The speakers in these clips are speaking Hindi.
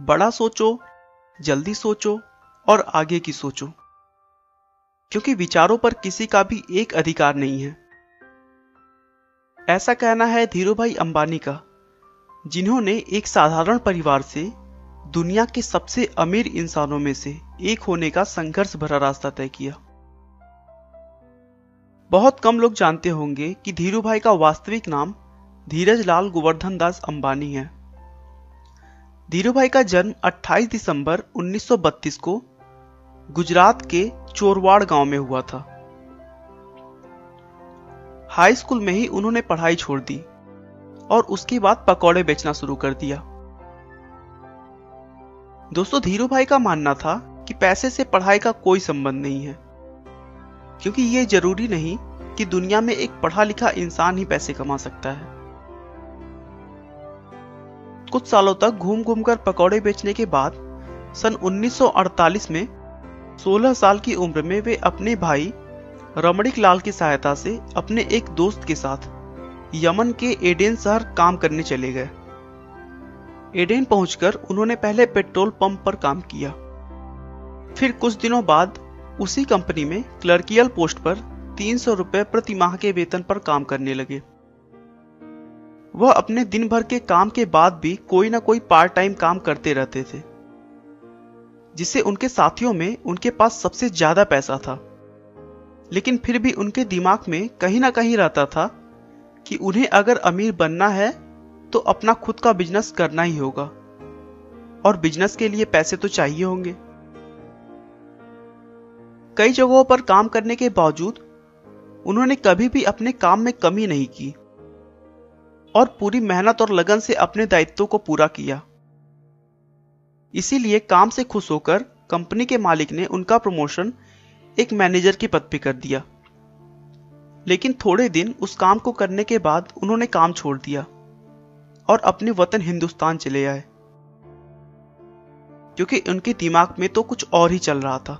बड़ा सोचो, जल्दी सोचो और आगे की सोचो। क्योंकि विचारों पर किसी का भी एक अधिकार नहीं है। ऐसा कहना है धीरूभाई अंबानी का, जिन्होंने एक साधारण परिवार से दुनिया के सबसे अमीर इंसानों में से एक होने का संघर्ष भरा रास्ता तय किया। बहुत कम लोग जानते होंगे कि धीरूभाई का वास्तविक नाम धीरज लाल गोवर्धन दास अंबानी है। धीरूभाई का जन्म 28 दिसंबर 1932 को गुजरात के चोरवाड़ गाँव में हुआ था। हाई स्कूल में ही उन्होंने पढ़ाई छोड़ दी और उसके बाद पकौड़े बेचना शुरू कर दिया। दोस्तों धीरू भाई का मानना था कि पैसे से पढ़ाई का कोई संबंध नहीं है, क्योंकि यह ज़रूरी नहीं कि दुनिया में एक पढ़ा लिखा इंसान ही पैसे कमा सकता है। कुछ सालों तक घूम घूम कर पकौड़े बेचने के बाद, सन 1948 में 16 साल की उम्र में वे अपने भाई रमणिक लाल की सहायता से अपने एक दोस्त के साथ यमन के एडेन शहर काम करने चले गए। एडेन पहुंचकर उन्होंने पहले पेट्रोल पंप पर काम किया। फिर कुछ दिनों बाद उसी कंपनी में क्लर्कियल पोस्ट पर तीन सौ रुपए प्रति माह के वेतन पर काम करने लगे। वह अपने दिन भर के काम के बाद भी कोई ना कोई पार्ट टाइम काम करते रहते थे, जिससे उनके साथियों में उनके पास सबसे ज़्यादा पैसा था। लेकिन फिर भी उनके दिमाग में कहीं ना कहीं रहता था कि उन्हें अगर अमीर बनना है तो अपना खुद का बिज़नेस करना ही होगा। और बिज़नेस के लिए पैसे तो चाहिए होंगे। कई जगहों पर काम करने के बावजूद उन्होंने कभी भी अपने काम में कमी नहीं की। और पूरी मेहनत और लगन से अपने दायित्व को पूरा किया। इसीलिए काम से खुश होकर कंपनी के मालिक ने उनका प्रमोशन एक मैनेजर की पद पर कर दिया। लेकिन थोड़े दिन उस काम को करने के बाद उन्होंने काम छोड़ दिया और अपने वतन हिंदुस्तान चले आए। क्योंकि उनके दिमाग में तो कुछ और ही चल रहा था।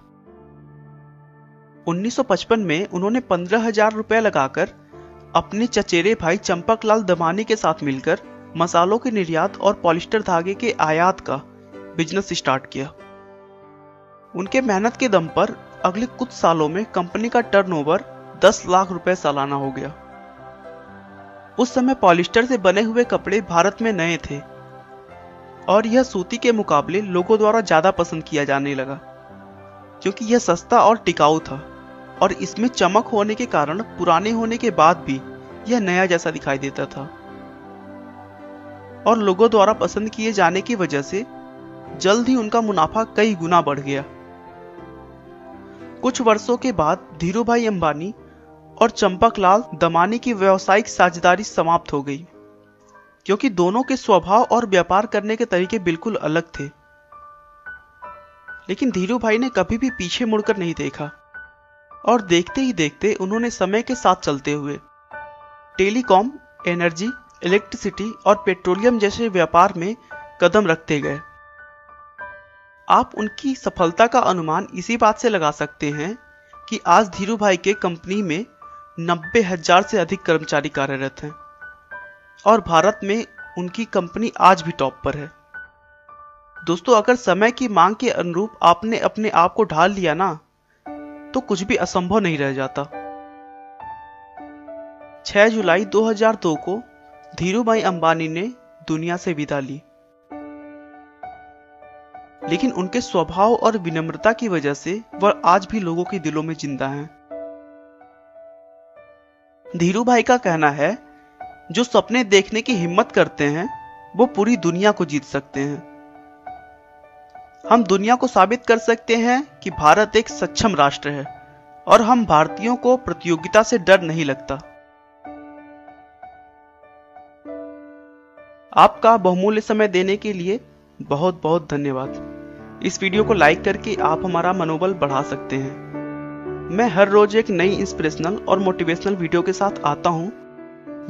1955 में उन्होंने पंद्रह हज़ार रुपए लगाकर अपने चचेरे भाई चंपकलाल दमानी के साथ मिलकर मसालों के निर्यात और पॉलिस्टर धागे के आयात का बिज़नेस स्टार्ट किया। उनके मेहनत के दम पर अगले कुछ सालों में कंपनी का टर्नओवर 10 लाख रुपए सालाना हो गया। उस समय पॉलिस्टर से बने हुए कपड़े भारत में नए थे और यह सूती के मुकाबले लोगों द्वारा ज़्यादा पसंद किया जाने लगा, क्योंकि यह सस्ता और टिकाऊ था। और इसमें चमक होने के कारण पुराने होने के बाद भी यह नया जैसा दिखाई देता था। और लोगों द्वारा पसंद किए जाने की वजह से जल्द ही उनका मुनाफा कई गुना बढ़ गया। कुछ वर्षों के बाद धीरूभाई अंबानी और चंपकलाल दमानी की व्यावसायिक साझेदारी समाप्त हो गई, क्योंकि दोनों के स्वभाव और व्यापार करने के तरीके बिल्कुल अलग थे। लेकिन धीरू भाई ने कभी भी पीछे मुड़कर नहीं देखा। और देखते ही देखते उन्होंने समय के साथ चलते हुए टेलीकॉम, एनर्जी, इलेक्ट्रिसिटी और पेट्रोलियम जैसे व्यापार में कदम रखते गए। आप उनकी सफलता का अनुमान इसी बात से लगा सकते हैं कि आज धीरू भाई के कंपनी में नब्बे हज़ार से अधिक कर्मचारी कार्यरत हैं और भारत में उनकी कंपनी आज भी टॉप पर है। दोस्तों, अगर समय की मांग के अनुरूप आपने अपने आप को ढाल लिया ना तो कुछ भी असंभव नहीं रह जाता। 6 जुलाई 2002 को धीरूभाई अंबानी ने दुनिया से विदा ली। लेकिन उनके स्वभाव और विनम्रता की वजह से वह आज भी लोगों के दिलों में ज़िंदा हैं। धीरू भाई का कहना है, जो सपने देखने की हिम्मत करते हैं, वो पूरी दुनिया को जीत सकते हैं। हम दुनिया को साबित कर सकते हैं कि भारत एक सक्षम राष्ट्र है, और हम भारतीयों को प्रतियोगिता से डर नहीं लगता। आपका बहुमूल्य समय देने के लिए बहुत बहुत धन्यवाद। इस वीडियो को लाइक करके आप हमारा मनोबल बढ़ा सकते हैं। मैं हर रोज एक नई इंस्पिरेशनल और मोटिवेशनल वीडियो के साथ आता हूँ।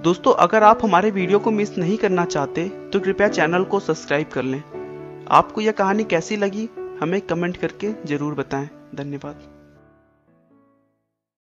दोस्तों, अगर आप हमारे वीडियो को मिस नहीं करना चाहते तो कृपया चैनल को सब्सक्राइब कर लें। आपको यह कहानी कैसी लगी हमें कमेंट करके ज़रूर बताएँ। धन्यवाद।